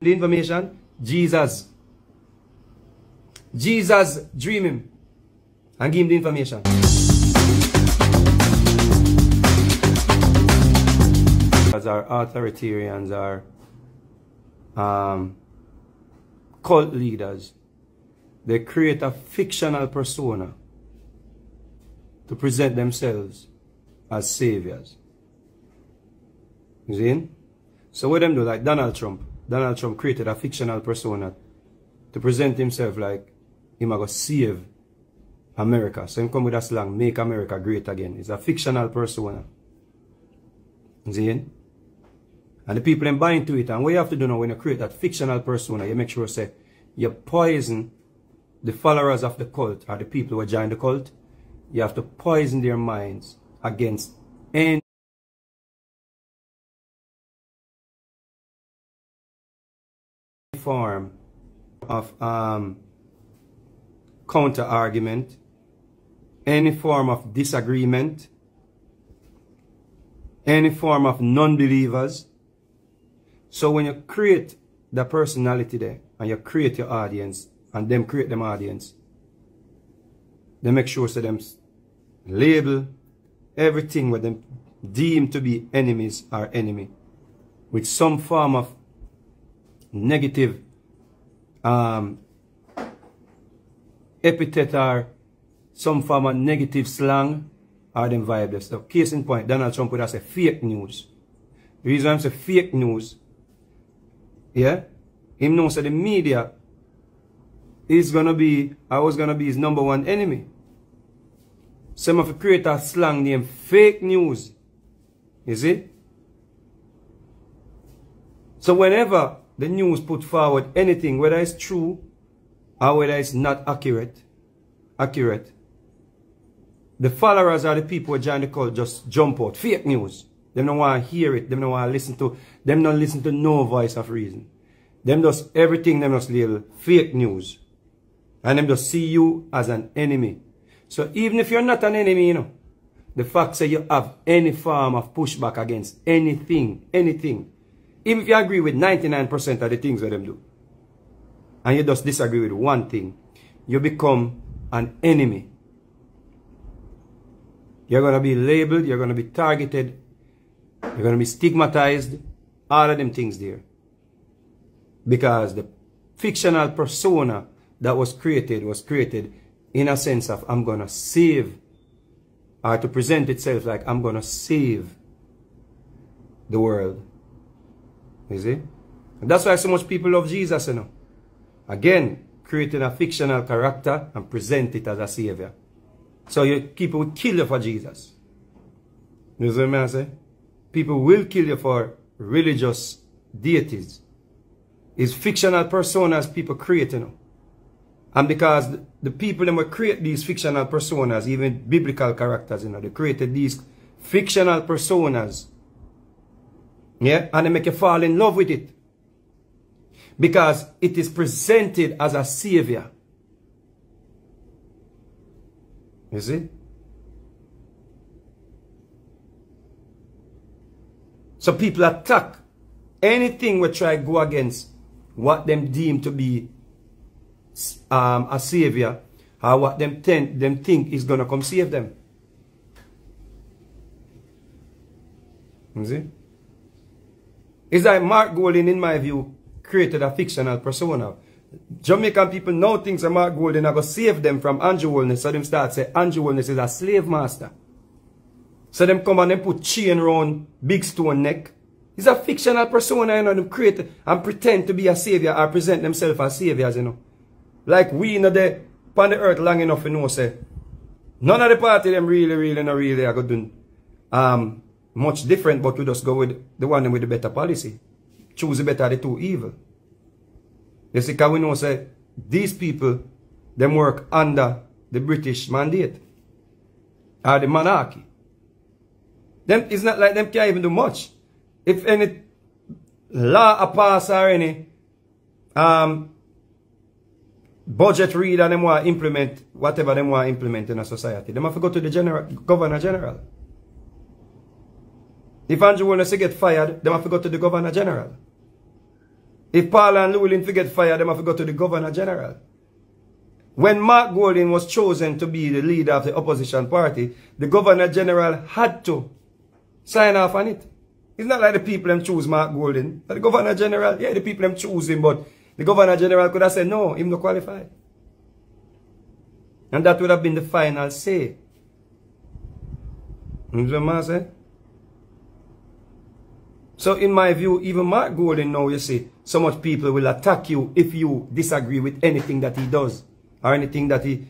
the information? Jesus. Jesus dream him and give him the information. As our authoritarians are um, cult leaders, they create a fictional persona to present themselves as saviors. You see? So what them do, like Donald Trump. Donald Trump created a fictional persona to present himself like him going to save America. So him come with a slang, make America great again. It's a fictional persona. You see? And the people them buy into it. And what you have to do now when you create that fictional persona, you make sure say you poison the followers of the cult or the people who join the cult. You have to poison their minds against any form of um, counter argument, any form of disagreement, any form of non-believers. So when you create the personality there and you create your audience and them create them audience, they make sure so them label everything with them deem to be enemies are enemy with some form of negative um, epithet or some form of negative slang or them vibe. So case in point, Donald Trump would have said fake news. The reason I'm saying fake news, yeah, him knows that the media is gonna be, I was gonna be his number one enemy. Some of the create a slang name fake news. You see? So whenever the news put forward anything, whether it's true or whether it's not accurate, accurate, the followers are the people who join the cult just jump out. Fake news. Them don't want to hear it. Them don't want to listen to, them don't listen to no voice of reason. Them just, everything them just label fake news. And them just see you as an enemy. So even if you're not an enemy, you know, the fact that you have any form of pushback against anything, anything, even if you agree with 99% of the things that them do, and you just disagree with one thing, you become an enemy. You're going to be labeled, you're going to be targeted, you're going to be stigmatized, all of them things there. Because the fictional persona that was created was created in a sense of I'm going to save, or to present itself like I'm going to save the world. You see? And that's why so much people love Jesus, you know. Again, creating a fictional character and present it as a savior. So you, people will kill you for Jesus. You see what I say? People will kill you for religious deities. It's fictional personas people create, you know. And because the people that will create these fictional personas, even biblical characters, you know, they created these fictional personas yeah, and they make you fall in love with it. Because it is presented as a savior. You see? So people attack anything we try to go against what them deem to be um, a savior or what them, ten, them think is going to come save them. You see? It's like Mark Golding, in my view, created a fictional persona. Jamaican people know things that Mark Golding are going to save them from Andrew Holness. So them start say Andrew Holness is a slave master. So them come and them put chain around Big Stone neck. It's a fictional persona, you know, them create and pretend to be a savior or present themselves as saviors, you know. Like we, you know, they on the earth long enough, you know, say, none of the party them really, really, not really are going to um, much different, but we just go with the one with the better policy. Choose the better of the two evil. You see, because we know say these people, them work under the British mandate. Or the monarchy. Them, it's not like them can't even do much. If any law a pass or any um, budget read and them want implement whatever them want implement in a society, them have to go to the general, governor general. If Andrew Holness get fired, they have to go to the Governor General. If Paula Llewellyn forget fire, them have to go to the Governor General. When Mark Golding was chosen to be the leader of the opposition party, the Governor General had to sign off on it. It's not like the people them choose Mark Golding. But the Governor General, yeah, the people them choose him, but the Governor General could have said, no, him not qualified. And that would have been the final say. You know what I'm saying? So in my view, even Mark Golding now, you see, so much people will attack you if you disagree with anything that he does or anything that he...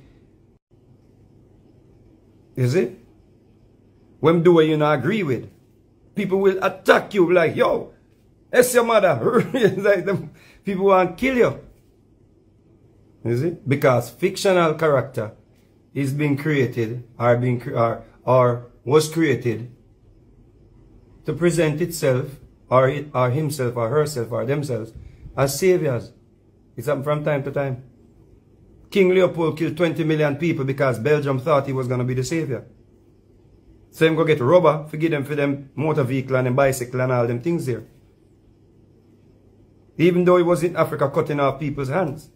Is it? When do you not agree with? People will attack you like, yo, that's your mother. people want to kill you. Is it? Because fictional character is being created or being or, or was created to present itself or, it, or himself or herself or themselves as saviors. It's happened from time to time. King Leopold killed 20 million people because Belgium thought he was going to be the savior. So him go get rubber, forgive them for them motor vehicle and them bicycle and all them things there. Even though he was in Africa cutting off people's hands.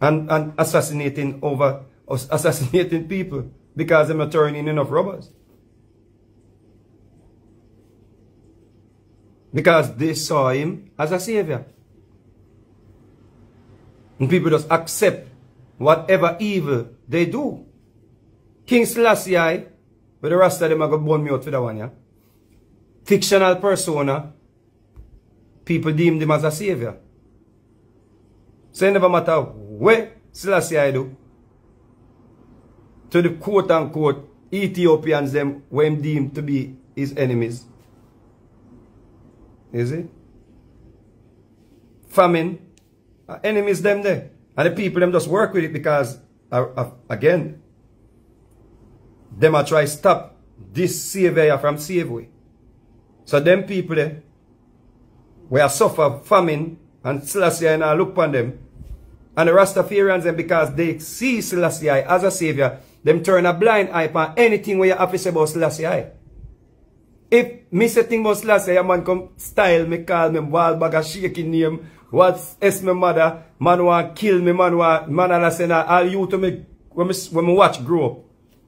And, and assassinating over, assassinating people because they're turning in enough robbers. Because they saw him as a savior. And people just accept whatever evil they do. King Selassie, but the rest of them are going to me out for that one, yeah? Fictional persona, people deem him as a savior. So it never matter where Selassie do, to the quote unquote Ethiopians them when deemed to be his enemies. Is it? Famine. Uh, enemies them there. And the people them just work with it because, uh, uh, again, them are try stop this savior from slavery. So them people there, we are suffer famine and Selassie and I look upon them. And the Rastafarians them because they see Selassie as a savior, them turn a blind eye upon anything where you have to say about Selassie if me say thing about Selassie, a man come style me, call me wall bag a shaking name, what's S my mother, man want kill me, man want, man and I say all you to me, when me, when me watch grow up,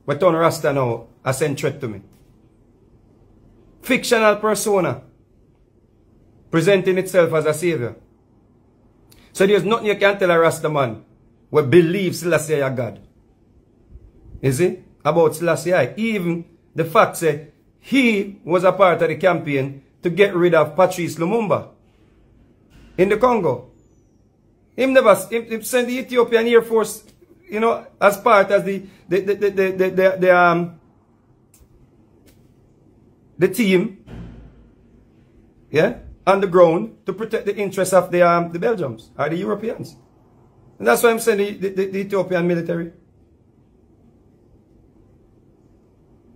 we turn Rasta now, I send threat to me. Fictional persona, presenting itself as a savior. So there's nothing you can tell a Rasta man, who believes Selassie a God. Is it? About Selassie. Even the fact say, he was a part of the campaign to get rid of Patrice Lumumba in the Congo. Him never him, him sent the Ethiopian Air Force, you know, as part of the the the the, the, the, the um the team, yeah, on the ground to protect the interests of the um the Belgians or the Europeans. And that's why I'm saying the, the, the Ethiopian military.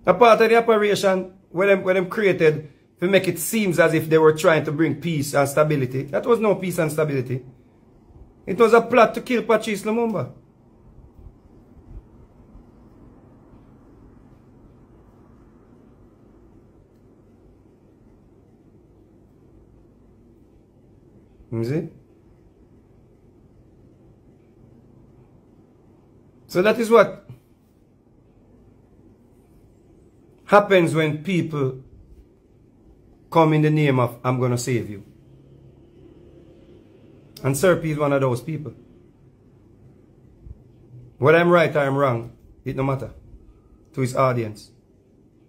A part of the operation when them, when them created to make it seems as if they were trying to bring peace and stability. That was no peace and stability. It was a plot to kill Patrice Lumumba. You see? So that is what happens when people come in the name of, I'm going to save you. And Sir P is one of those people. Whether I'm right or I'm wrong, it no matter to his audience.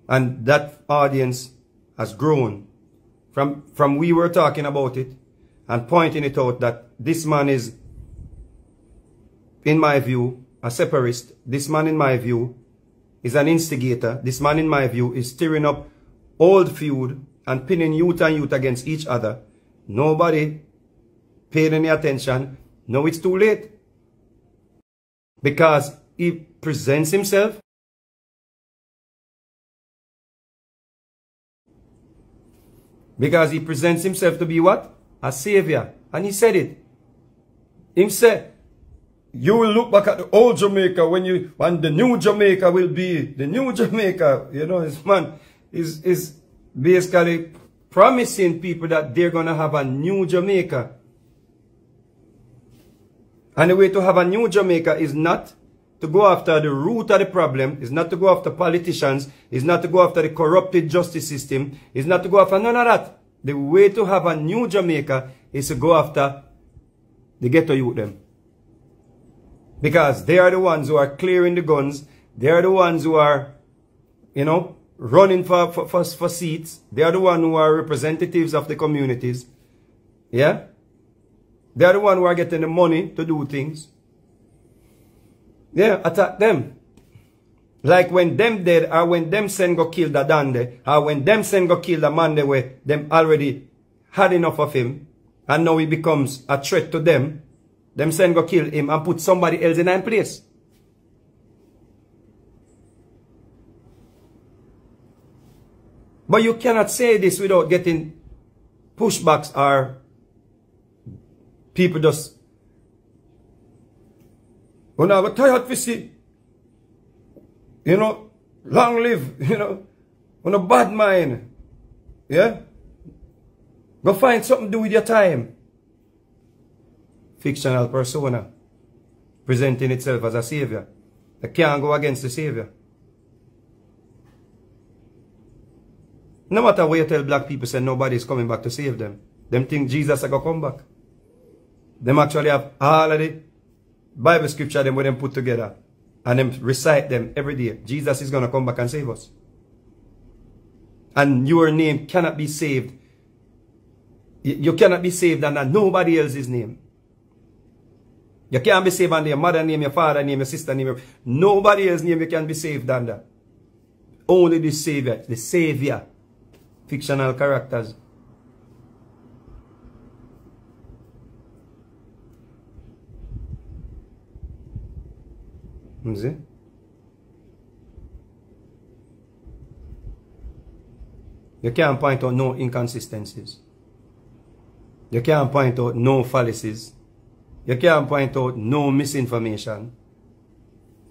And that audience has grown from, from we were talking about it and pointing it out that this man is, in my view, a separatist. This man, in my view, is an instigator. This man, in my view, is stirring up old feud and pinning youth and youth against each other. Nobody paid any attention. No, it's too late. Because he presents himself Because he presents himself to be what? A savior. And he said it. He said, you will look back at the old Jamaica when you when the new Jamaica will be the new Jamaica. You know, this man is is basically promising people that they're to have a new Jamaica. And the way to have a new Jamaica is not to go after the root of the problem, is not to go after politicians, is not to go after the corrupted justice system, is not to go after none of that. The way to have a new Jamaica is to go after the ghetto youth them. Because they are the ones who are clearing the guns. They are the ones who are, you know, running for, for, for, for seats. They are the ones who are representatives of the communities. Yeah? They are the ones who are getting the money to do things. Yeah, attack them. Like when them dead or when them send go kill the Dande or when them send go kill the man they were them already had enough of him and now he becomes a threat to them. Them send go kill him and put somebody else in that place. But you cannot say this without getting pushbacks or people just when I was tired see, you know, long live, you know, on a bad mind. Yeah? Go find something to do with your time. Fictional persona. Presenting itself as a savior. They can't go against the savior. No matter what you tell black people, say nobody is coming back to save them. Them think Jesus is going to come back. Them actually have all of the Bible scripture them when them put together and them recite them every day. Jesus is going to come back and save us. And your name cannot be saved. You cannot be saved under nobody else's name. You can't be saved under your mother name, your father name, your sister name. Nobody else's name you can be saved under. Only the Savior, the Savior. Fictional characters. You see? You can't point out no inconsistencies. You can't point out no fallacies. You can't point out no misinformation.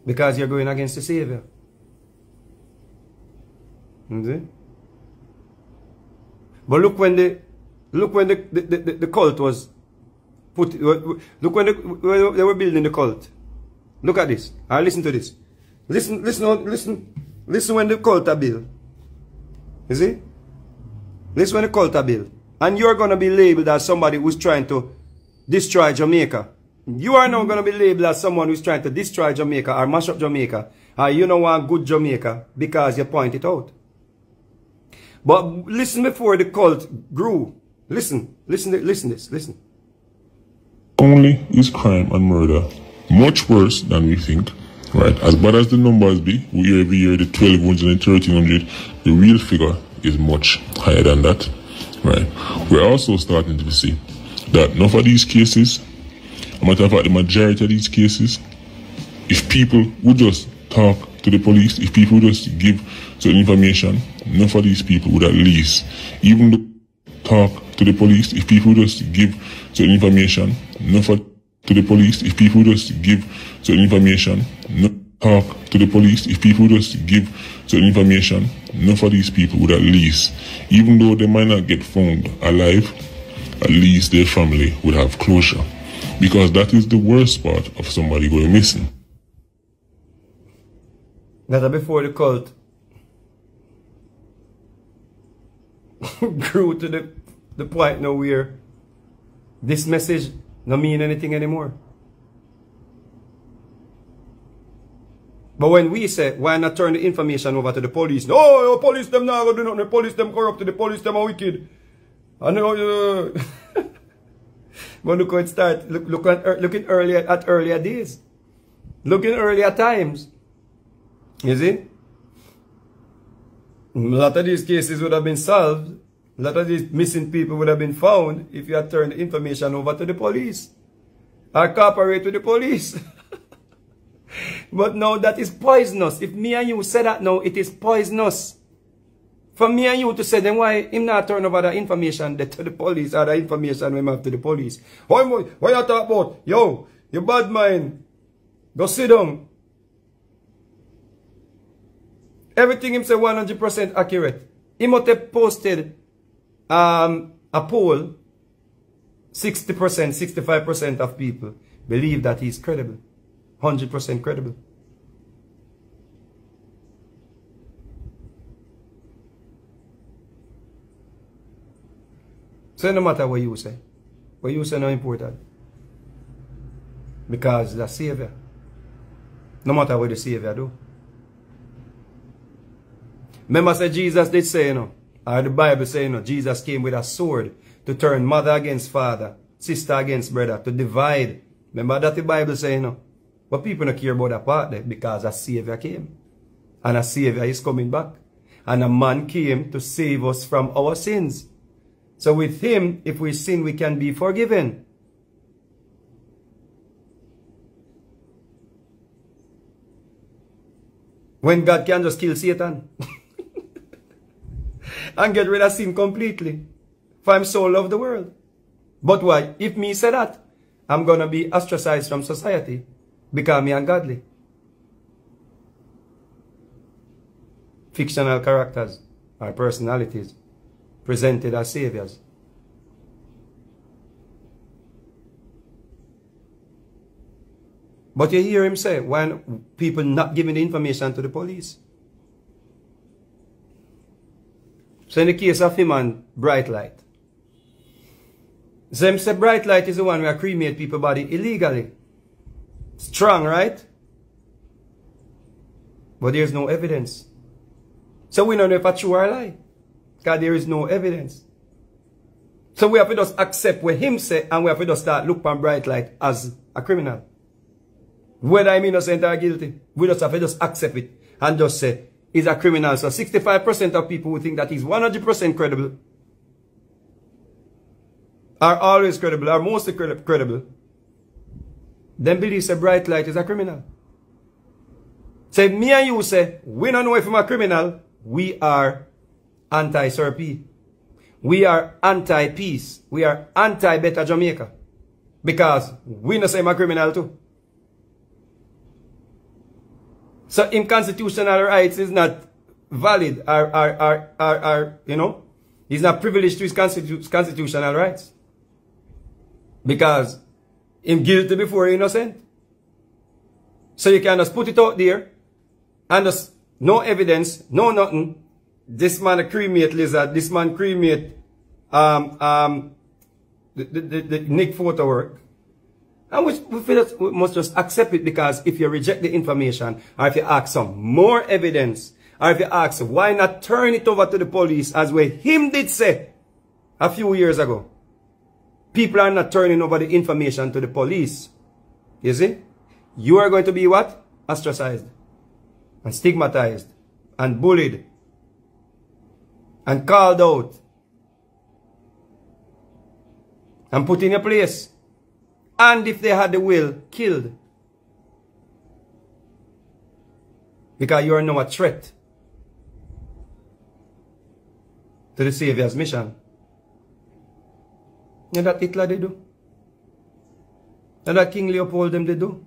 Because you're going against the Savior. But look when the look when the, the, the, the cult was put look when the, they were building the cult. Look at this. I listen to this. Listen, listen, listen, listen when the cult are built. You see? Listen when the cult are built. And you're to be labeled as somebody who's trying to destroy Jamaica. You are now going to be labeled as someone who's trying to destroy Jamaica or mash up Jamaica. Or you don't want good Jamaica because you point it out. But listen before the cult grew. Listen, listen, listen this, listen. Only is crime and murder much worse than we think. Right, as bad as the numbers be, we hear every year the 1200 and 1300, the real figure is much higher than that. Right, we're also starting to see that enough of these cases, a matter of fact, the majority of these cases, if people would just talk to the police, if people would just give certain information, enough of these people would at least, even talk to the police, if people would just give certain information, enough of to the police if people just give certain information, not talk to the police if people just give certain information, enough of these people would at least, even though they might not get found alive, at least their family would have closure. Because that is the worst part of somebody going missing. That before the cult grew to the, the point now where this message not mean anything anymore. But when we say, why not turn the information over to the police? No, oh, police them now do nothing. The police them corrupt. The police them are wicked. Look how it start. Look, look at, er, looking earlier at earlier days. Looking earlier times. You see? A lot of these cases would have been solved a lot of these missing people would have been found if you had turned the information over to the police. Or cooperate with the police. but no, that is poisonous. If me and you say that now, it is poisonous. For me and you to say, then why him not turn over the information to the police or the information we have to the police? Why, why you talk about? Yo, you bad mind. Go sit down. Everything him say 100% accurate. Have posted um, a poll, 60%, 65% of people believe that he's credible. 100% credible. So no matter what you say, what you say no important. Because the Savior. No matter what the Savior do. Remember say Jesus did say, you know, or the Bible say, you know, Jesus came with a sword to turn mother against father, sister against brother, to divide. Remember that the Bible say, you know. But people don't care about that part there because a Savior came. And a Savior is coming back. And a man came to save us from our sins. So with him, if we sin, we can be forgiven. When God can just kill Satan. and get rid of sin completely. For him so love the world. But why? If me say that, I'm going to be ostracized from society because me ungodly. Fictional characters or personalities presented as saviors. But you hear him say, when people not giving the information to the police. So in the case of him and Brite Lite, Them say Brite Lite is the one where cremate people body illegally. Strong, right? But there's no evidence. So we don't know if it's true or lie. Because there is no evidence. So we have to just accept what him say and we have to just start look upon Brite Lite as a criminal. Whether I'm innocent or guilty, we just have to just accept it and just say, he's a criminal. So 65% of people who think that he's 100% credible are always credible, are mostly credible. Then believe a Brite Lite is a criminal. Say, me and you say, we don't know if I'm a criminal, we are anti-Sir P. We are anti-peace. We are anti-better Jamaica. Because we know say I'm a criminal too. So in constitutional rights is not valid or, or, or, or, or you know, he's not privileged to his constitu constitutional rights. Because him guilty before innocent. So you can just put it out there and just no evidence, no nothing. This man a cremate lizard, this man cremate um, um, the, the, the, the Nick photo work. And we, we, feel that we must just accept it because if you reject the information, or if you ask some more evidence, or if you ask, why not turn it over to the police as what him did say a few years ago. People are not turning over the information to the police. You see? You are going to be what? Ostracized. And stigmatized. And bullied. And called out. And put in your place and if they had the will, killed. Because you are now a threat to the Savior's mission. And that Hitler did do. And that King Leopold them did do.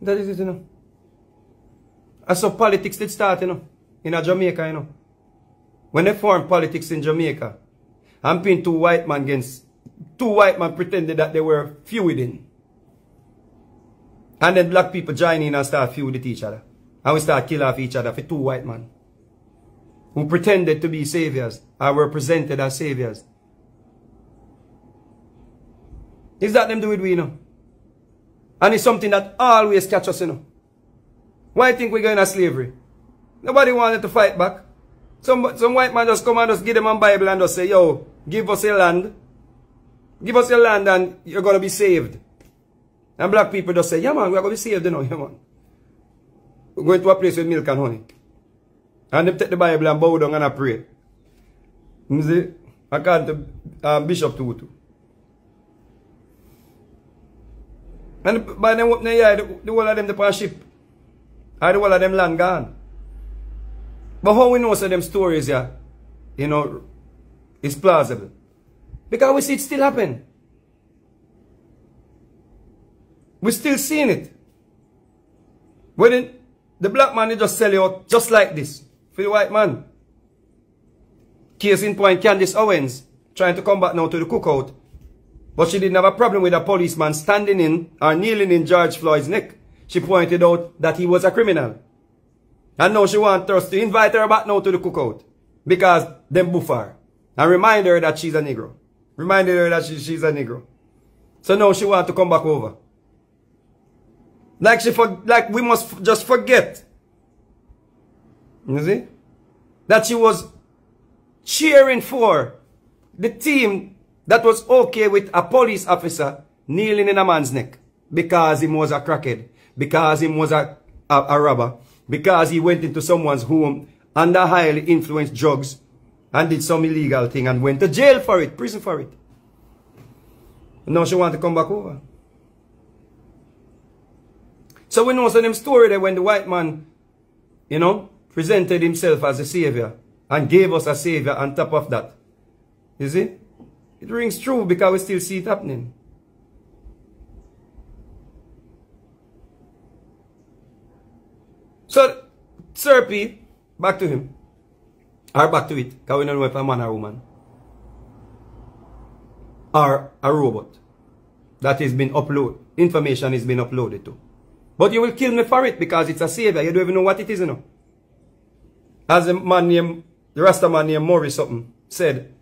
That is it, you know. And so politics did start, you know, in Jamaica, you know. When they formed politics in Jamaica, I'm pin two white men against two white men pretended that they were feuding. And then black people join in and start feud with each other. And we start kill off each other for two white men. Who pretended to be saviors. Or were presented as saviors. Is that them do it we you know? And it's something that always catch us you know. Why think we're going to slavery? Nobody wanted to fight back. Some, some white man just come and just give them a Bible and just say, yo, Give us your land. Give us your land and you're going to be saved. And black people just say, yeah man, we're going to be saved you know, yeah man. We're going to a place with milk and honey. And they take the Bible and bow down and I pray. You see? According to um, Bishop Tutu. And by them open the year, the, the whole of them the ship. Or the whole of them land gone. But how we know so them stories, yeah, you know, is plausible. Because we see it still happen. We're still seeing it. When The black man, he just sell you out just like this. For the white man. Case in point, Candace Owens, trying to come back now to the cookout. But she didn't have a problem with a policeman standing in or kneeling in George Floyd's neck. She pointed out that he was a criminal. And now she wants us to invite her back now to the cookout. Because them boof her. And remind her that she's a Negro. Reminded her that she, she's a Negro. So now she wants to come back over. Like she for, like we must just forget. You see? That she was cheering for the team that was okay with a police officer kneeling in a man's neck because he was a crackhead, because he was a, a, a robber, because he went into someone's home under highly influenced drugs and did some illegal thing and went to jail for it, prison for it. Now she want to come back over. So we know some them story that when the white man, you know, presented himself as a savior and gave us a savior on top of that. You see? It rings true because we still see it happening. So, Sir P, back to him. Or back to it, because we don't know if a man or woman. Or a robot that has been uploaded. Information has been uploaded to. But you will kill me for it because it's a savior. You don't even know what it is, you know. As a man named, the Rasta man named Morris something said,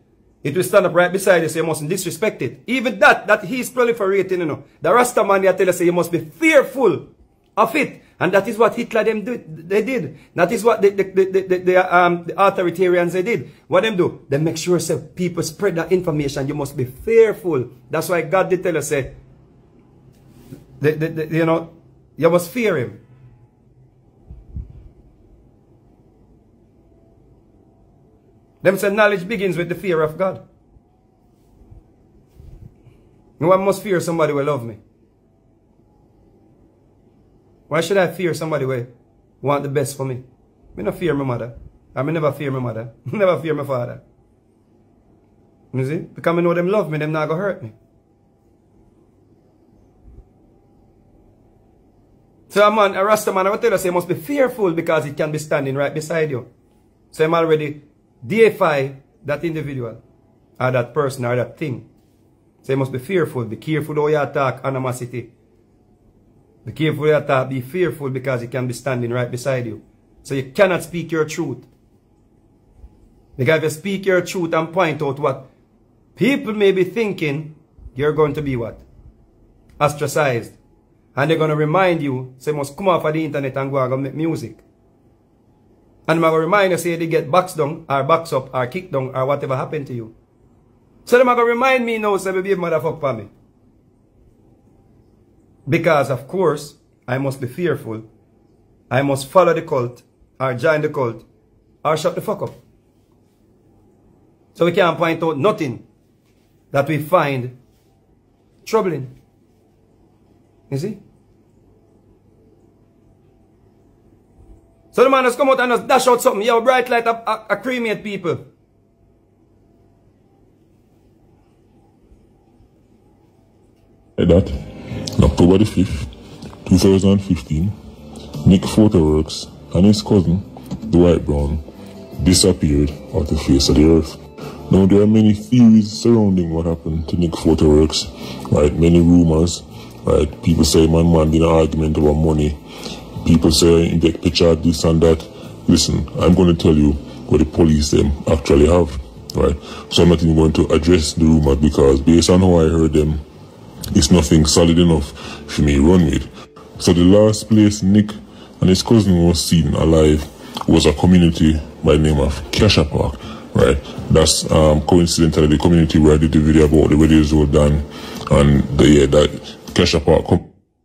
it will stand up right beside you so you mustn't disrespect it. Even that, that he he's proliferating, you know. The Rasta man, they tell us say you must be fearful of it. And that is what Hitler them do, they did. That is what the, the, the, the, um, the authoritarians they did. What them do? They make sure say, people spread that information. You must be fearful. That's why God did tell us, say, the, the, the, you know, you must fear him. Them say knowledge begins with the fear of God. No one must fear somebody will love me. Why should I fear somebody who want the best for me? I don't fear my mother. I never fear my mother. never fear my father. You see? Because I know them love me, them not gonna hurt me. So a man, a Rasta man, I will tell you, say, must be fearful because he can be standing right beside you. So I'm already deify that individual, or that person, or that thing. So you must be fearful. Be careful how you attack animosity. Be careful you attack. Be fearful because he can be standing right beside you. So you cannot speak your truth. Because if you speak your truth and point out what people may be thinking, you're going to be what? Ostracized. And they're going to remind you, say, must come off of the internet and go and make music. And I'm going to remind you, say, they get boxed down, or boxed up, or kicked down, or whatever happened to you. So they're going to remind me now, say, baby, motherfucker for me. Because, of course, I must be fearful. I must follow the cult, or join the cult, or shut the fuck up. So we can't point out nothing that we find troubling. You see? So the man has come out and just dash out something. You Brite Lite a, a, a cremate people. Hey, that, October the 5th, 2015, Nick Photoworks and his cousin, Dwight Brown, disappeared off the face of the earth. Now there are many theories surrounding what happened to Nick Photoworks, right? Many rumors Right? People say my man did an argument about money. People say in the picture this and that. Listen, I'm going to tell you what the police them actually have. Right? So I'm not even going to address the rumor because based on how I heard them, it's nothing solid enough for me to run with. So the last place Nick and his cousin was seen alive was a community by name of Cassia Park. Right? That's um, coincidentally the community where I did the video about the videos were done and the, yeah, that Cassia Park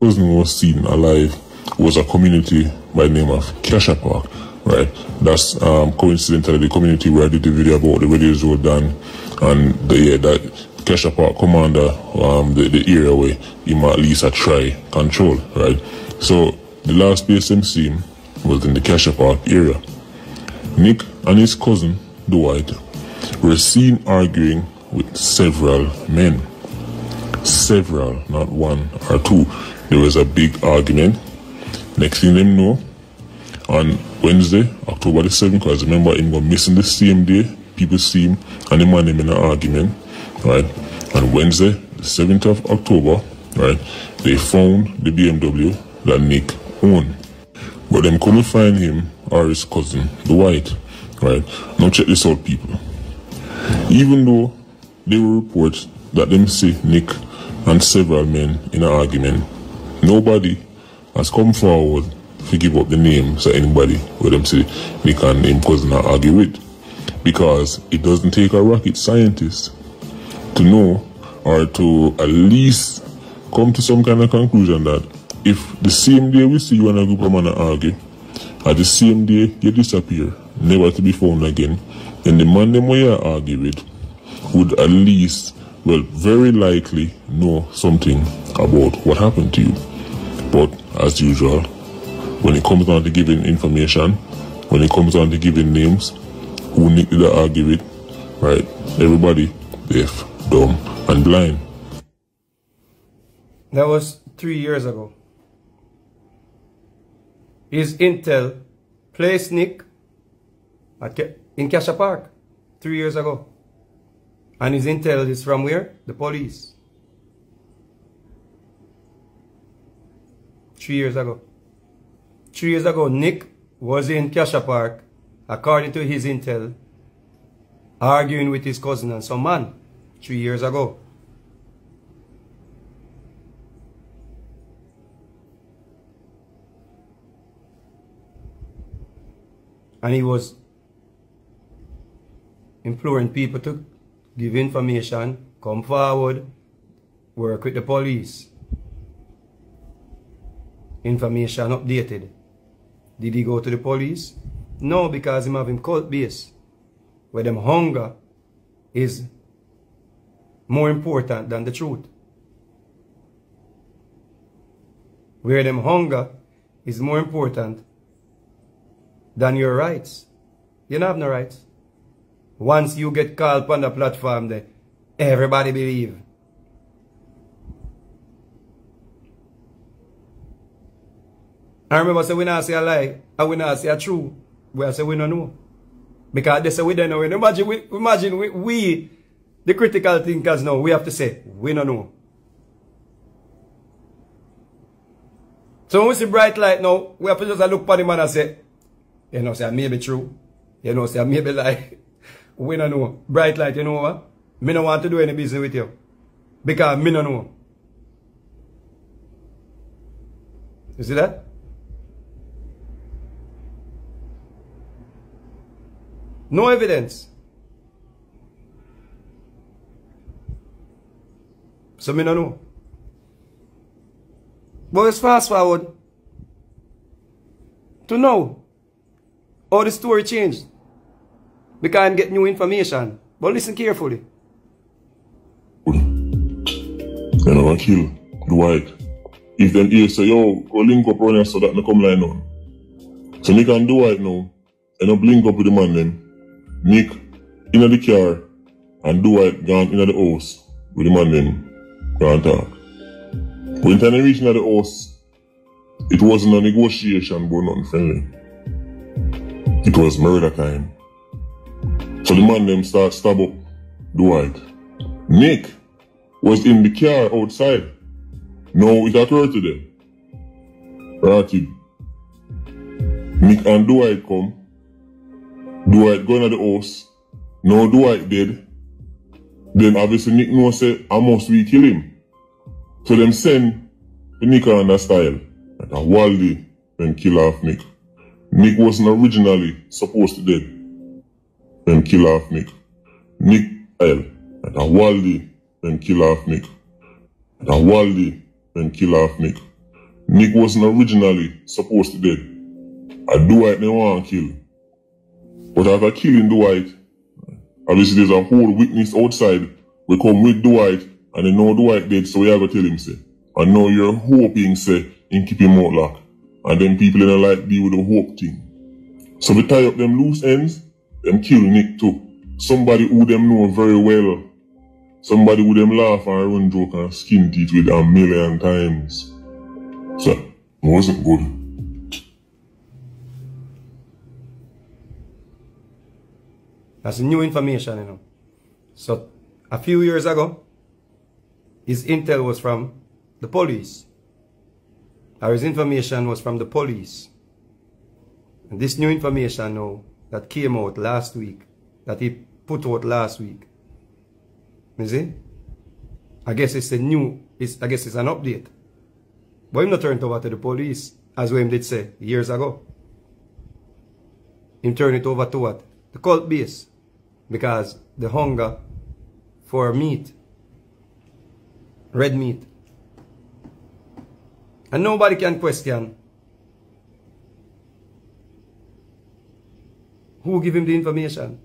cousin was seen alive was a community by name of Cassia Park, right? That's um, coincidentally the community where I did the video about the videos were done and the yeah, that Cassia Park commander, um, the, the area where he might at least try control, right? So the last place them seen was in the Cassia Park area. Nick and his cousin, Dwight, were seen arguing with several men several, not one or two. There was a big argument. Next thing them know, on Wednesday, October the 7th, because remember him missing the same day. People see him and the man him in an argument, right? On Wednesday, the 7th of October, right, they found the BMW that Nick owned. But them couldn't find him or his cousin, Dwight, right? Now check this out, people. Even though there were reports that them see Nick and several men in an argument, nobody has come forward to give up the names of anybody where them say Nick and him cousin are argue with. Because it doesn't take a rocket scientist to know or to at least come to some kind of conclusion that if the same day we see you and a group of men argue, at the same day you disappear, never to be found again, then the man them we are argue with would at least, well, very likely know something about what happened to you. But as usual, when it comes down to giving information, when it comes down to giving names, who need to argue with, right? Everybody deaf, dumb, and blind. That was three years ago. His intel placed Nick at, in Cassia Park three years ago. And his intel is from where? The police. Three years ago. Three years ago, Nick was in Cassia Park, according to his intel, arguing with his cousin and some man. Three years ago. And he was imploring people to give information, come forward, work with the police. Information updated. Did he go to the police? No, because him have him cult base. Where them hunger is more important than the truth. Where them hunger is more important than your rights. You don't have no rights. Once you get called on the platform there, everybody believe. I remember say we not say a lie, and we not say a true. We say we don't know. Because they say we don't know. Imagine we imagine we, we the critical thinkers now, we have to say, we don't know. So when we see Brite Lite now, we have to just look for the man and say, you know, say, maybe true. You know, say, maybe lie. we don't know. Brite Lite, you know what? Me don't want to do any business with you. Because me don't know. You see that? No evidence. So me don't know. But let's fast forward to now. How the story changed. Because I'm getting new information. But listen carefully. You know, I kill Dwight. If them here say, yo, go link up on here so that they come line on. So Nick and Dwight now, and up link up with the man then. Nick in the car and do Dwight gone in the house with the man then. When time they reach in the house, it wasn't a negotiation but nothing friendly. It was murder time. So the man them start stab up Dwight. Nick was in the car outside. No, it occurred to them. Ratty. Nick and Dwight come. Dwight go into the house. No Dwight dead. Then obviously Nick knows say I must we kill him. So them send Nick on that style. Like a Waldy then kill off Nick. Nick wasn't originally supposed to dead. Then kill off Nick. Nick L. Like a Waldy then kill off Nick. Like a Waldy then kill off Nick. Nick wasn't originally supposed to dead. I Dwight they want to kill. But after killing Dwight, obviously there's a whole witness outside. We come with Dwight and they know Dwight dead, so we have to tell him say. And now you're hoping say in keep him out. And then people in the like deal with the hope thing. So we tie up them loose ends, them kill Nick too. Somebody who them know very well. Somebody who them laugh and run joke and skin teeth with a million times. So, it wasn't good. That's new information, you know. So, a few years ago, his intel was from the police. Or his information was from the police. And this new information now that came out last week, that he put out last week. You see? I guess it's a new, it's, I guess it's an update. But him not turned over to the police, as William did say years ago. Him turned it over to what? The cult base. Because the hunger for meat, red meat. And nobody can question who give him the information.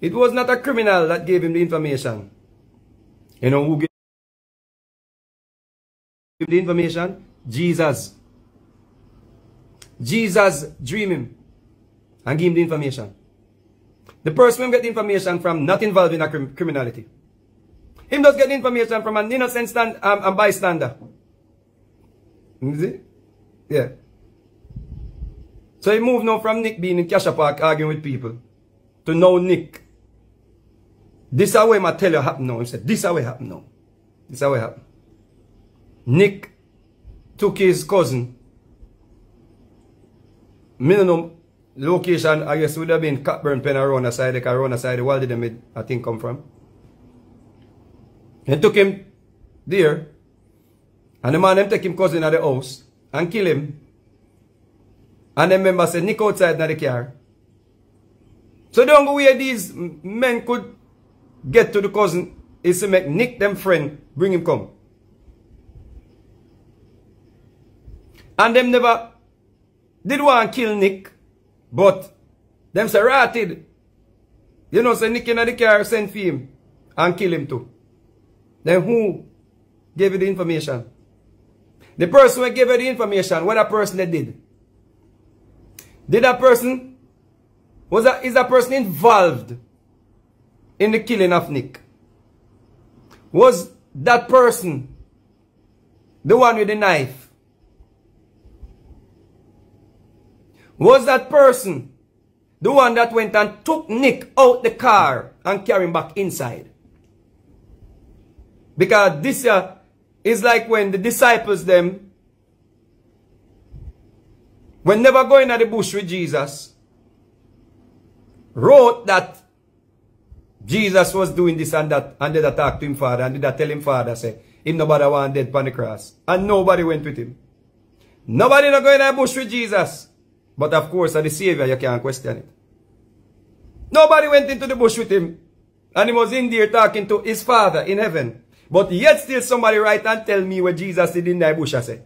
It was not a criminal that gave him the information. You know who gave him the information? Jesus. Jesus dream him and give him the information. The person will get the information from not involved in a crim criminality. Him does get the information from an innocent stand, um, bystander. You see? Yeah. So he moved now from Nick being in Cassia Park arguing with people to know Nick this is how I tell you happen now. He said, this is how it happened now. This is how it happened. Nick took his cousin. Know location, I guess would have been Cockburn Pen around the side, like around the side, where did them, I think, come from. He took him there. And the man them take him cousin at the house and kill him. And the member said, Nick outside in the car. So don't go where these men could get to the cousin is to make Nick them friend, bring him come. And them never did want kill Nick, but them say ratted. You know, say Nick in the car send for him and kill him too. Then who gave you the information? The person who gave you the information, what that person that did? Did that person, was that, is that person involved in the killing of Nick? Was that person the one with the knife? Was that person the one that went and took Nick out the car and carried him back inside? Because this uh, is like when the disciples them when never going at the bush with Jesus wrote that Jesus was doing this and that, and did talk to him father, and did tell him father, say, him nobody want dead upon the cross. And nobody went with him. Nobody not going to the bush with Jesus. But of course, as the Savior, you can't question it. Nobody went into the bush with him. And he was in there talking to his father in heaven. But yet still somebody write and tell me what Jesus did in that bush, I say.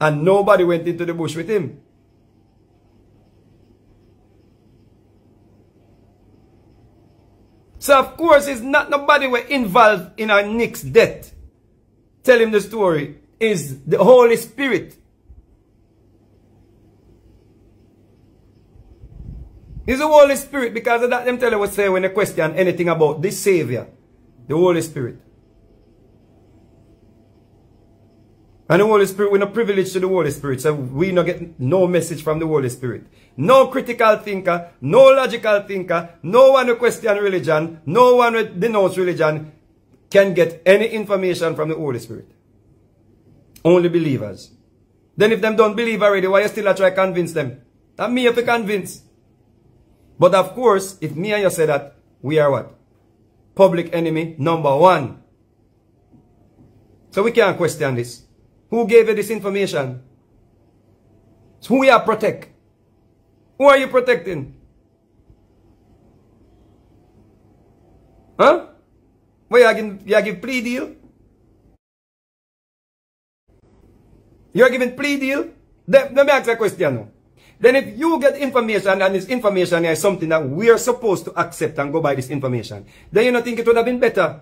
And nobody went into the bush with him. So of course it's not nobody were involved in our Nick's death. Tell him the story. Is the Holy Spirit. It's the Holy Spirit because of that them tell you what say when they question anything about this Savior. The Holy Spirit. And the Holy Spirit, we're not privileged to the Holy Spirit. So we not get no message from the Holy Spirit. No critical thinker, no logical thinker, no one who question religion, no one who denounce religion can get any information from the Holy Spirit. Only believers. Then if them don't believe already, why you still try to convince them? That me have to convince. But of course, if me and you say that, we are what? Public enemy number one. So we can't question this. Who gave you this information? So who you are protect? Who are you protecting? Huh? Well, you giving, you giving plea deal? You are giving plea deal? Let, let me ask a question. Then if you get information and this information is something that we are supposed to accept and go by this information, then you don't think it would have been better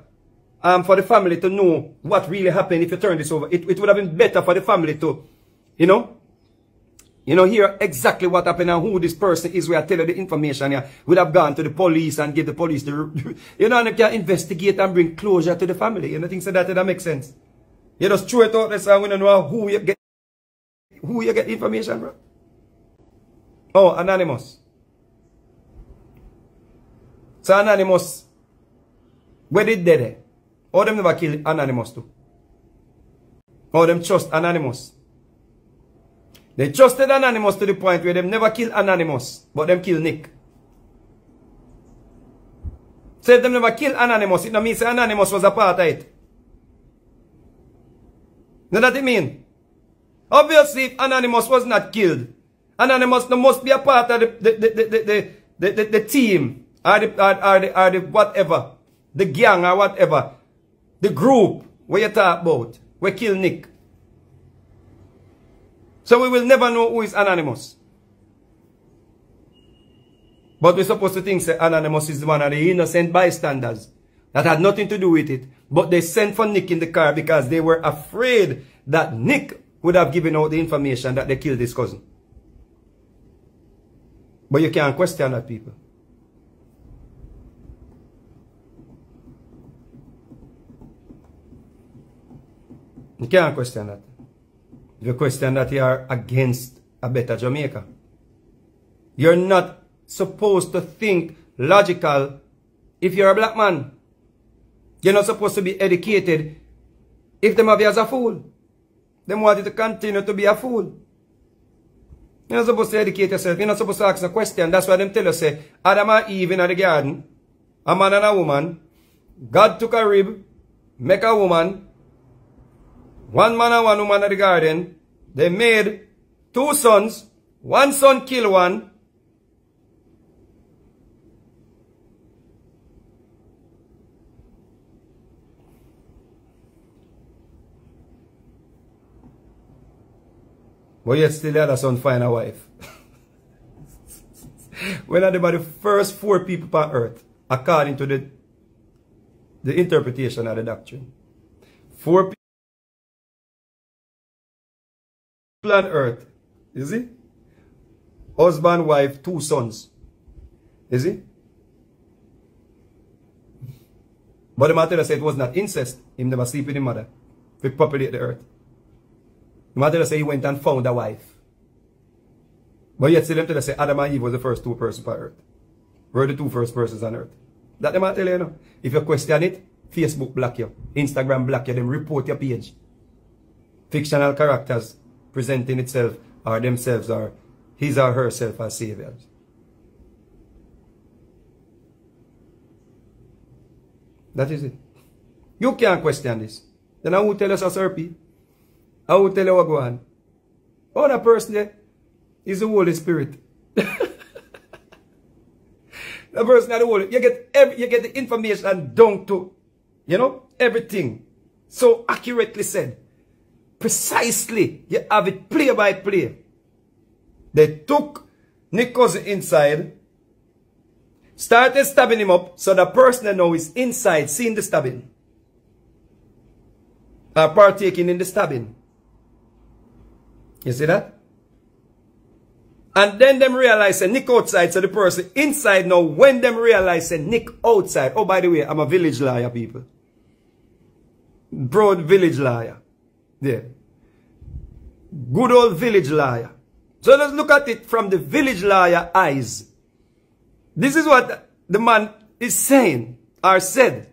um, for the family to know what really happened if you turn this over. It, it would have been better for the family to, you know, you know, hear exactly what happened and who this person is. We are telling the information. Yeah, would have gone to the police and give the police the, you know, and they can investigate and bring closure to the family. You know, things like that, that makes sense. You just throw it out there and we don't know who you get, who you get information from? Oh, Anonymous. So Anonymous, where did they there? All them never kill Anonymous too. All them trust Anonymous. They trusted Anonymous to the point where them never kill Anonymous, but them kill Nick. So if them never kill Anonymous, it no mean say Anonymous was a part of it. Know that it mean? Obviously, if Anonymous was not killed, Anonymous no must be a part of the, the, the, the, the, the, the team or the, or, or, the, or the whatever, the gang or whatever, the group where you talk about, we kill Nick. So we will never know who is Anonymous. But we're supposed to think that Anonymous is the one of the innocent bystanders that had nothing to do with it. But they sent for Nick in the car because they were afraid that Nick would have given out the information that they killed his cousin. But you can't question that, people. You can't question that. If you question that you are against a better Jamaica. You're not supposed to think logical if you're a black man. You're not supposed to be educated if them have you as a fool. Them want you to continue to be a fool. You're not supposed to educate yourself. You're not supposed to ask a question. That's why them tell us, say, Adam and Eve in the garden, a man and a woman, God took a rib, make a woman, one man and one woman in the garden, they made two sons, one son kill one, But yet still the other son find a wife. when are the first four people on earth, according to the, the interpretation of the doctrine. Four people on earth, is it? Husband, wife, two sons. Is it? But the matter said it was not incest. Him never sleep with his mother. To populate the earth. Matter say he went and found a wife. But yet still them tell say Adam and Eve was the first two persons on earth. We're the two first persons on earth. That them you, you know. If you question it, Facebook block you. Instagram block you. Them report your page. Fictional characters presenting itself or themselves or his or herself as saviors. That is it. You can't question this. Then I will tell us as RP. I will tell you what go on. Other person there is the Holy Spirit. the person of the Holy you get every, you get the information down to, you know, everything. So accurately said. Precisely. You have it play by play. They took Nick Cousin inside, started stabbing him up, so the person now is inside seeing the stabbing. Are partaking in the stabbing. You see that? And then them realize Nick outside, so the person inside now, when them realize Nick outside. Oh, by the way, I'm a village liar, people. Broad village liar. There. Good old village liar. So let's look at it from the village liar eyes. This is what the man is saying or said.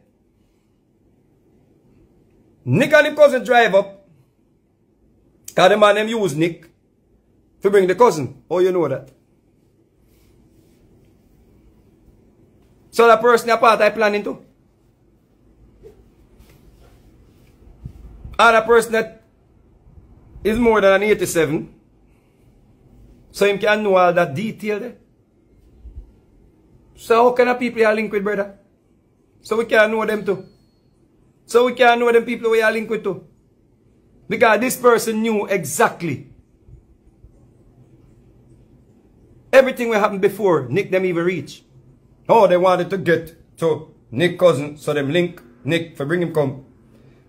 Nick and him cousin drive up because the man them use Nick to bring the cousin. Oh, you know that. So that person a part I planning to. And a person that is more than an 87. So him can know all that detail there. So how can a people are linked with, brother? So we can know them too. So we can know them people we are linked with too. Because this person knew exactly everything that happened before Nick them even reach. Oh, they wanted to get to Nick cousin, so them link Nick for bring him come.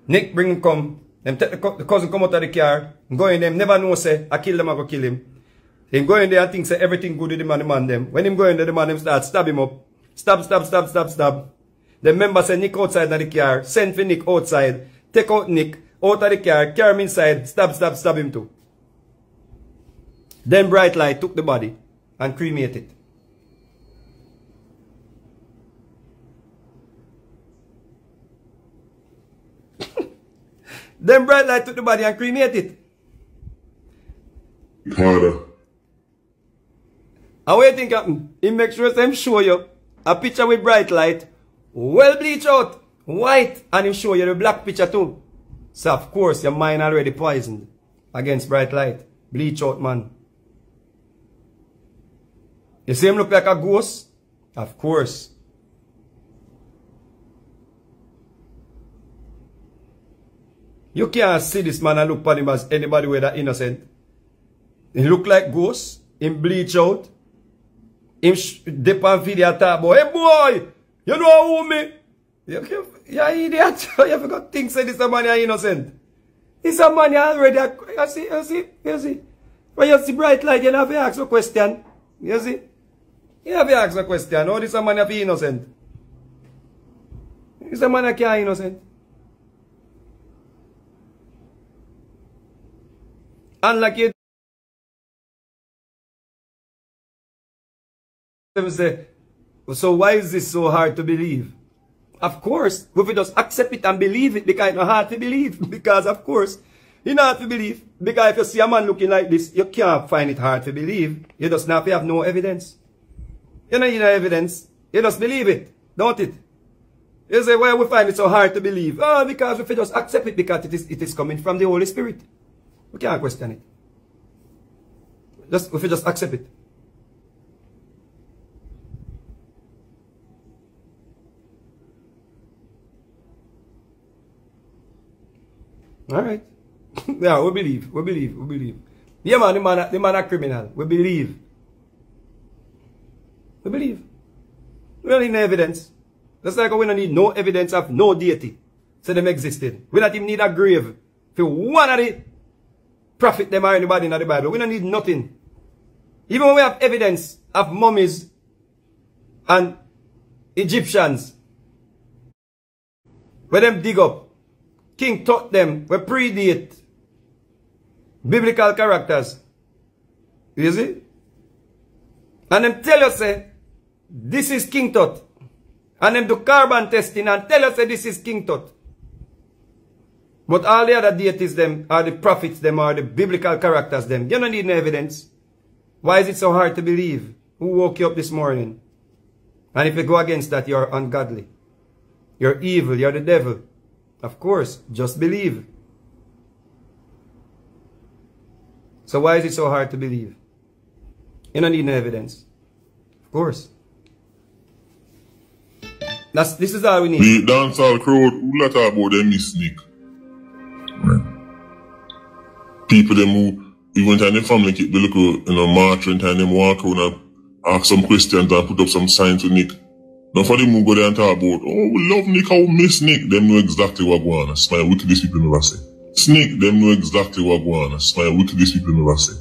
Nick bring him come. Them take the, cousin come out of the car. Go in them, never know say, I kill them, I go kill him. Him go in there and think say everything good with the man, the man them. When him go in there, the man them start stab him up. Stab, stab, stab, stab, stab. The member say Nick outside of the car. Send for Nick outside. Take out Nick out of the car, carry him inside, stab, stab, stab him too. Then Brite Lite took the body and cremated it. then Brite Lite took the body and cremated it. Harder. And what you think happened? He make sure him show you a picture with Brite Lite, well bleached out, white, and he show you the black picture too. So of course your mind already poisoned against Brite Lite. Bleach out man. You see him look like a ghost? Of course. You can't see this man and look upon him as anybody with that innocent. He look like ghost. Him bleach out. Him dip on video talk about, hey boy, you know who me? You, you, you idiot. you forgot things say this a man is innocent. This a man already, you see, you see, you see. When you see Brite Lite, you have to ask a question. You see? You have to ask a question. Oh, this a man is innocent. This a man is innocent. Unlike you them say, so why is this so hard to believe? Of course, if we just accept it and believe it, because it's not hard to believe. Because of course, you not hard to believe. Because if you see a man looking like this, you can't find it hard to believe. You just not have no evidence. You don't need no evidence. You just believe it, don't it? You say, why we find it so hard to believe? Oh, because if we just accept it, because it is, it is coming from the Holy Spirit. We can't question it. Just, if we just accept it. All right. yeah, we believe. We believe. We believe. Yeah, man, the man, the man a criminal. We believe. We believe. We don't need no evidence. That's like we don't need no evidence of no deity. So them existed. We don't even need a grave. For one of the prophet them or anybody in the Bible. We don't need nothing. Even when we have evidence of mummies and Egyptians. Where them dig up. King taught them we predate biblical characters. You see? And them tell us say, this is King Tut. And them do carbon testing and tell us say this is King Tut. But all the other deities them are the prophets them are the biblical characters them. You don't need no evidence. Why is it so hard to believe? Who woke you up this morning? And if you go against that, you're ungodly. You're evil. You're the devil. Of course, just believe. So why is it so hard to believe? You don't need no evidence. Of course. That's, this is all we need. The dancehall crowd, who let talk about them is sneak. Right. People them who, even time their family keep the little, you know, march and time them walk around and ask some questions and put up some signs to Nick. Now for them who go there and talk about, oh, we love Nick, we miss Nick, them know exactly what going on. Smile wickedest people never say. Snake, them know exactly what going on. Smile wickedest people never say.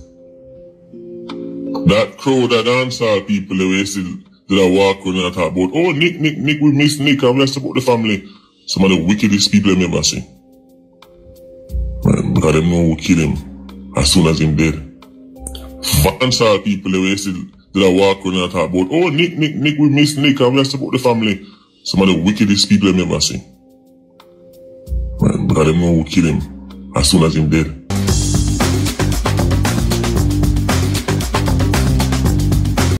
That crowd that dancehall people, they way still, that walk around and talk about, oh, Nick, Nick, Nick, we miss Nick, and we support the family. Some of the wickedest people they never see. Man, because them know who kill him as soon as him dead. Dancehall people, they still, did I walk around and talk about, oh, Nick, Nick, Nick, we miss Nick, I and we support the family. Some of the wickedest people I've ever seen. Because they know who kill him as soon as him dead.